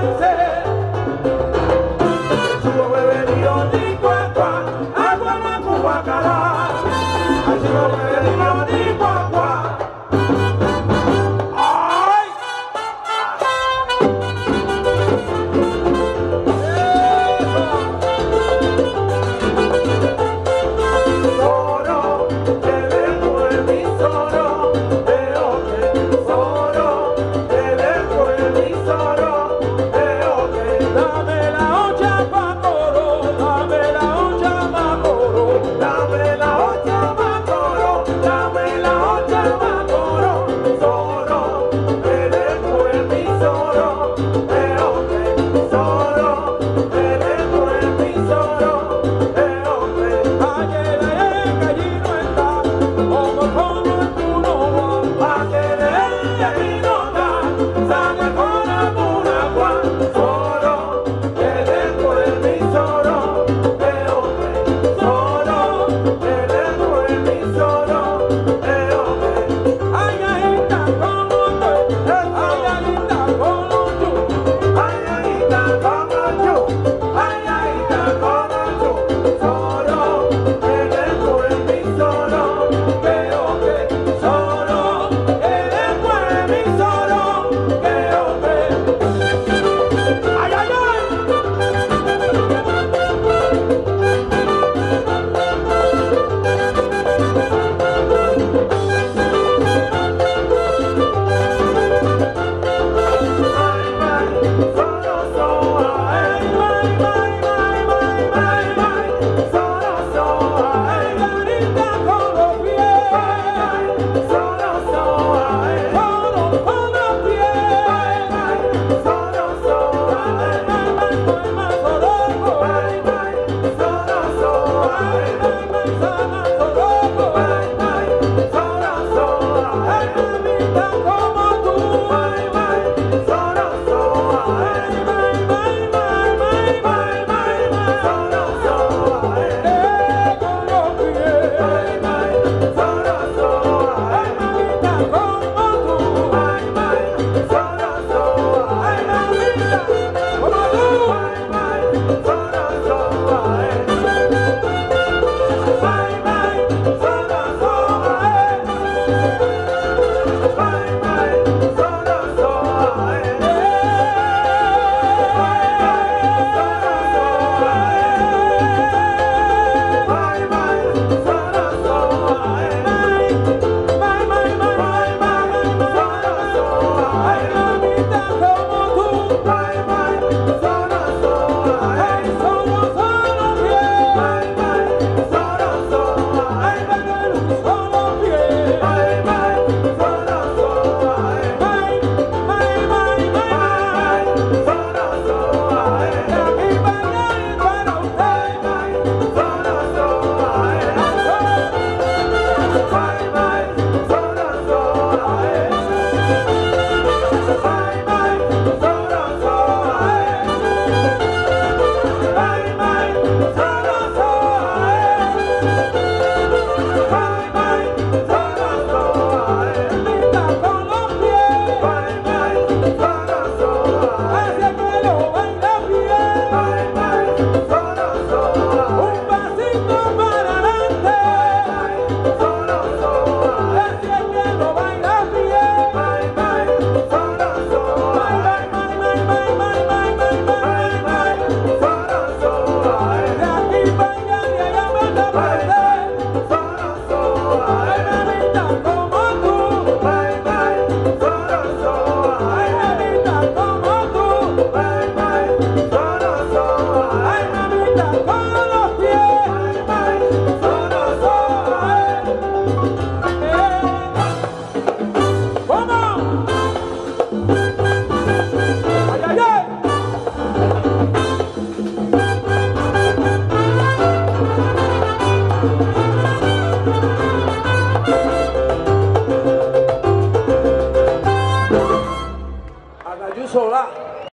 Say